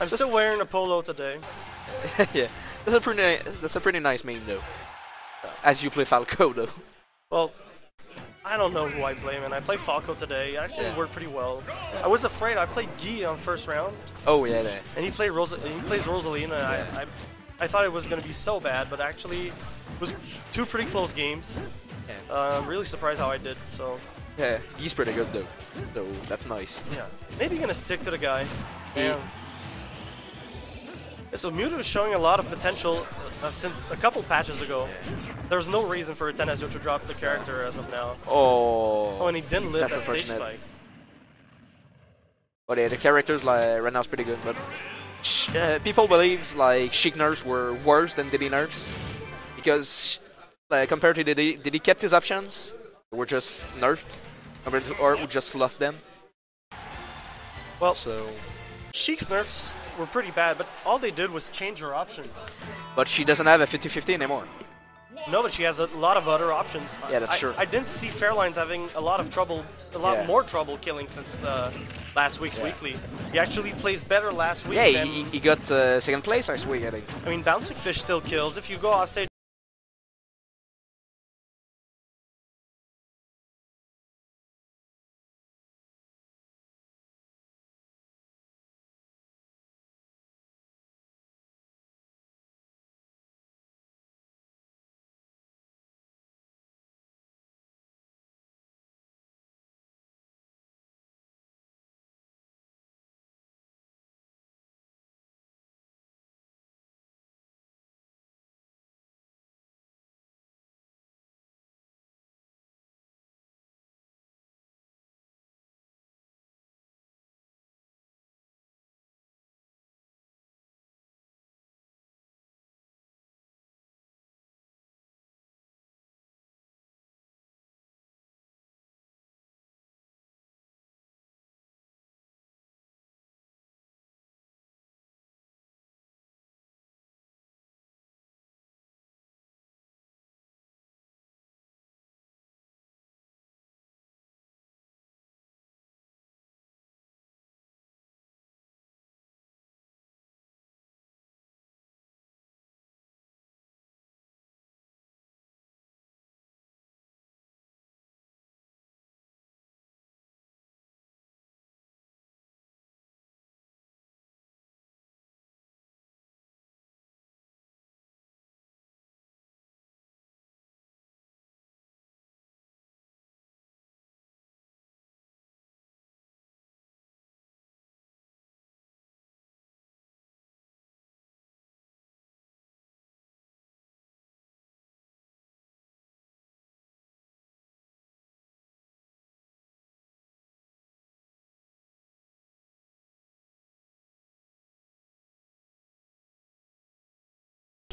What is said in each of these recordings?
I'm still wearing a polo today. yeah, that's a pretty that's a pretty nice meme though. As you play Falco though. Well, I don't know who I play, man. I play Falco today. It actually Yeah. worked pretty well. I was afraid. I played Guy on first round, Oh yeah, yeah. and he played Rosa. He plays Rosalina. Yeah. I, I, I thought it was gonna be so bad, but actually, it was two pretty close games. Yeah. Uh, I'm really surprised how I did. So Yeah, he's pretty good though. So that's nice. yeah, maybe gonna stick to the guy. Yeah. And so Mewtwo is showing a lot of potential uh, since a couple patches ago. There's no reason for Euthanasio to drop the character as of now. Oh. Oh, and he didn't live That's that stage unfortunate. spike. But yeah, the characters like right now is pretty good. But uh, people believes like Sheik nerfs were worse than Diddy nerfs because like compared to Diddy, Diddy kept his options. They were just nerfed, compared to- or we just lost them. Well, So, Sheik's nerfs were pretty bad, but all they did was change her options. but she doesn't have a 50-50 anymore. No, but she has a lot of other options. Yeah, that's I, true. I didn't see Fairlines having a lot of trouble, a lot Yeah. more trouble killing since uh, last week's Yeah. weekly. He actually plays better last week. Yeah, than, he, he got uh, second place last week, I think. I mean, Bouncing Fish still kills. If you go off stage,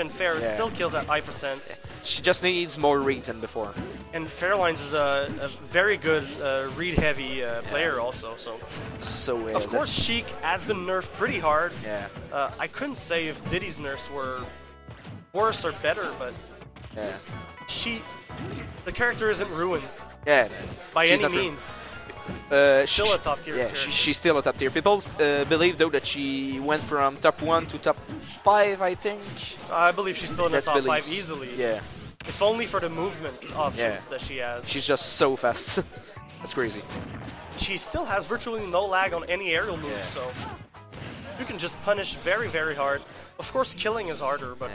and Fair it Yeah. still kills at high percents. She just needs more reads than before. And Fairlines is a, a very good uh, read-heavy uh, player also. So So uh, of course that's- Sheik has been nerfed pretty hard. yeah, Uh, I couldn't say if Diddy's nerfs were worse or better, but yeah, she, the character isn't ruined yeah. by She's any not ru- means. Uh, Still she- a top tier Yeah, she, she's still a top tier. People uh, believe though that she went from top one to top five, I think. I believe she's still in the That's top five easily. Yeah, If only for the movement options Yeah. that she has. she's just so fast. That's crazy. she still has virtually no lag on any aerial moves, Yeah. so you can just punish very, very hard. Of course, killing is harder, but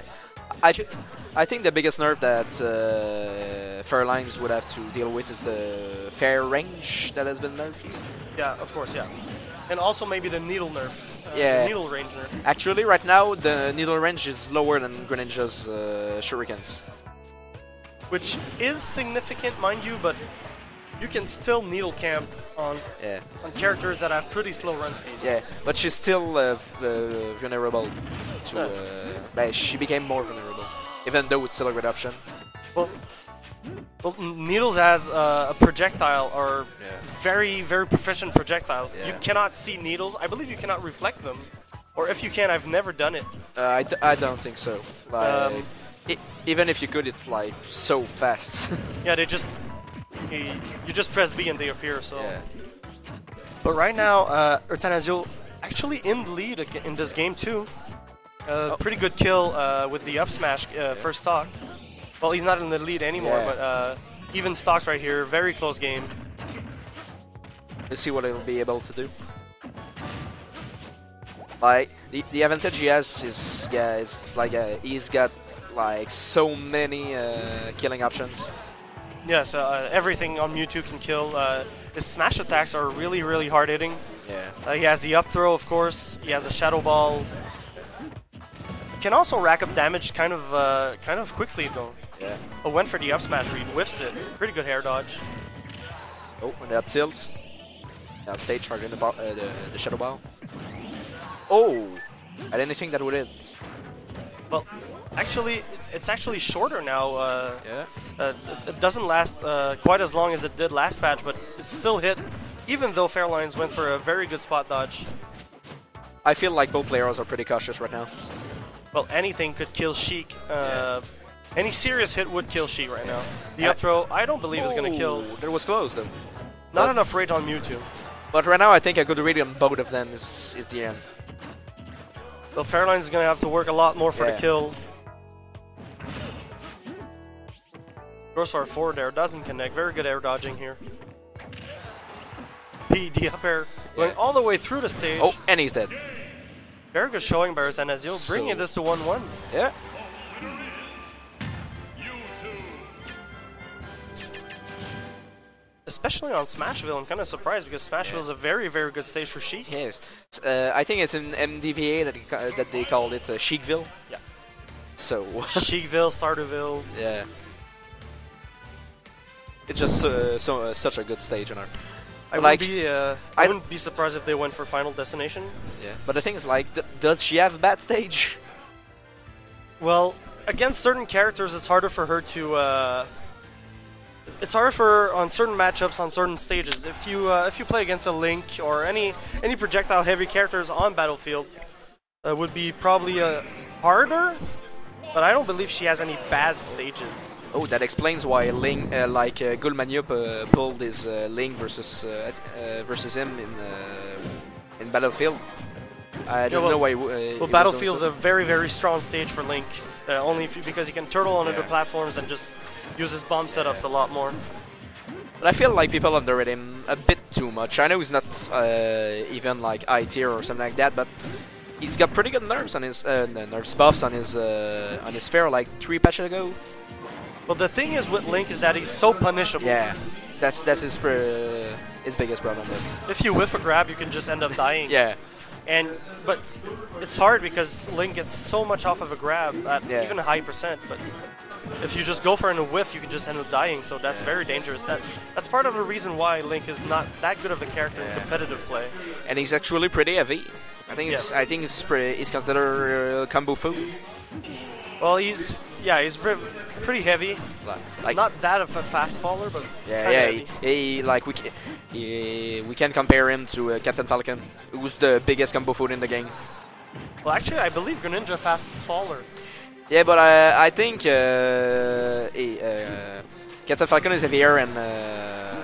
I, th- I think the biggest nerf that uh, Fairlines would have to deal with is the fair range that has been nerfed. yeah, of course, yeah. And also maybe the needle nerf, uh, the Yeah. needle range nerf. Actually, right now the needle range is lower than Greninja's uh, shurikens. which is significant, mind you, but you can still needle camp on Yeah, on characters that have pretty slow run speeds. yeah, but she's still uh, uh, vulnerable to. Yeah. Uh, but she became more vulnerable, even though it's still a good option. Well, well needles has uh, a projectile or Yeah. very very proficient projectiles. You cannot see needles. I believe you cannot reflect them, or if you can, I've never done it. Uh, I, d- I don't think so. Like, Um, e- even if you could, it's like so fast. Yeah, they just you, you just press B and they appear. So, yeah. but right now, uh, Euthanasio actually in the lead in this game too. Uh, Oh. Pretty good kill uh, with the up smash uh, first stock. Well, he's not in the lead anymore, Yeah. but uh, even stocks right here. Very close game. Let's see what he'll be able to do. Like the the advantage he has is yeah, it's, it's like uh, he's got like so many uh, killing options. Yes, uh, everything on Mewtwo can kill. Uh, his smash attacks are really, really hard hitting. Yeah. Uh, he has the up throw, of course. He has a shadow ball. Can also rack up damage kind of, uh, kind of quickly though. Yeah. Oh, went for the up smash read, whiffs it. Pretty good hair dodge. Oh, and the up tilt. Now stage charging the, uh, the the shadow ball. Oh, I didn't think that would hit. Well, actually, it's actually shorter now. Uh, Yeah. uh, it- it doesn't last uh, quite as long as it did last patch, but it still hit. Even though Fairlines went for a very good spot dodge. I feel like both players are pretty cautious right now. Well, anything could kill Sheik. Uh, Any serious hit would kill Sheik right now. The up throw, I don't believe is going to kill. Oh, That was close though. Not enough rage on Mewtwo. But right now, I think a good read on both of them is is the end. Well, Fairlines is going to have to work a lot more for Yeah. the kill. A forward air, doesn't connect. Very good air dodging here. The, the up air going Yeah. all the way through the stage. Oh, and he's dead. Very good showing by bringing So- this to 1-1. Yeah. Especially on Smashville, I'm kind of surprised because Smashville is a very, very good stage for Sheik. Yes. Uh, I think it's in MDVA that, ca- that they called it uh, Sheikville. Yeah. So Sheikville, Stardewville. yeah, it's just uh, so uh, such a good stage in our. I Like, wouldn't be, uh, I, wouldn't be surprised if they went for Final Destination. Yeah. But the thing is, like, th- does she have a bad stage? Well, against certain characters, it's harder for her to. Uh, it's harder for her on certain matchups on certain stages. If you uh, if you play against a Link or any any projectile heavy characters on Battlefield, uh, would be probably uh, harder. But I don't believe she has any bad stages. Oh, that explains why Link, uh, like uh, Gulmanyup, uh, pulled his uh, Link versus uh, uh, versus him in uh, in Battlefield. I don't well- know why. Well, Battlefield's a very very strong stage for Link. Uh, only if you, because he can turtle on other platforms and just use his bomb setups a lot more. But I feel like people underrate him a bit too much. I know he's not uh, even like I tier or something like that, but he's got pretty good nerves on his uh, no, buffs on his uh, on his fair like three patches ago. Well, the thing is with Link is that he's so punishable. Yeah, that's that's his pr- his biggest problem. Though. If you whiff a grab, you can just end up dying. Yeah, And but it's hard because Link gets so much off of a grab at Yeah. even a high percent. But if you just go for a whiff, you can just end up dying. So that's very dangerous. That that's part of the reason why Link is not that good of a character in competitive play. and he's actually pretty heavy. I think Yes. it's I think it's pretty, it's considered uh, combo food. Well, he's yeah, he's re- pretty heavy. Like, Not that of a fast faller, but yeah, yeah. He, he like we ca- he, we can compare him to uh, Captain Falcon, who's the biggest combo food in the game. Well, actually, I believe Greninja fastest faller. Yeah, but I I think uh, uh, Captain Falcon is heavier and uh,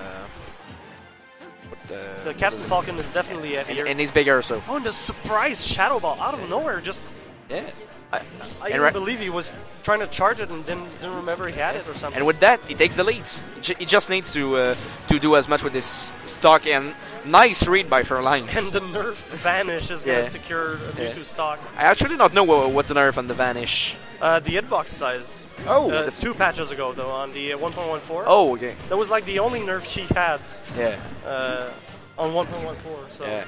what the, Captain? Falcon is definitely heavier. and he's bigger, so oh, and the surprise Shadow Ball out of nowhere, just yeah. I, I And right- believe he was trying to charge it and didn't, didn't remember he had it or something. And with that, he takes the leads. He, he just needs to uh, to do as much with his stock and nice read by And the nerfed vanish is going to secure a Yeah. V2 stock. I actually do not know wha- what's the nerf on the Vanish. Uh, the hitbox size. Oh, uh, that's two patches ago, though, on the uh, 1.14. Oh, okay. That was like the only nerf she had Yeah. uh, on 1.14. So Yeah.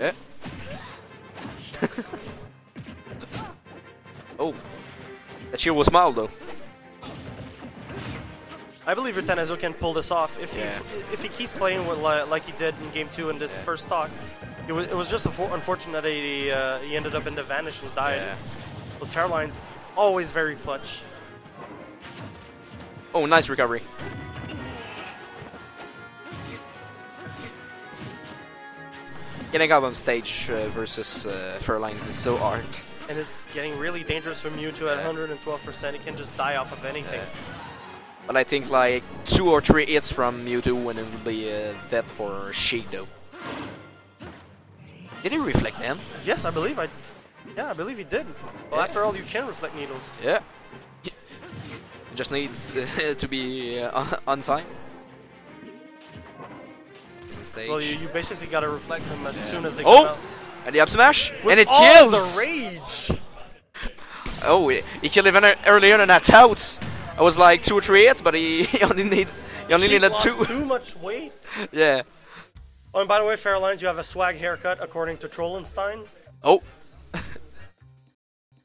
Yeah. oh. That shield was small though. I believe Euthanasio can pull this off if he if he keeps playing with, li- like he did in game two in this first stock. It was, it was just unfor- unfortunate that he, uh, he ended up in the vanish and died. Yeah. But Fairline's always very clutch. Oh, nice recovery. Getting up on stage uh, versus uh, Fairlines is so hard. And it's getting really dangerous for Mewtwo at 112%. He can just die off of anything. But I think like two or three hits from Mewtwo and it would be uh, dead for Sheik though. Did he reflect them? Yes, I believe I. Yeah, I believe he did. Well, Yeah. after all, you can reflect needles. Yeah. Just needs uh, to be uh, on- time. Stage. Well, you, you basically gotta reflect them as soon as they Oh! come out. and the up smash, With and it all kills. the rage. Oh, he, he killed even earlier than that out. I was like two or three hits, but he, he only need he only She needed two. too much weight. yeah. Oh, and by the way, Fairlines, you have a swag haircut according to Trollenstein. Oh,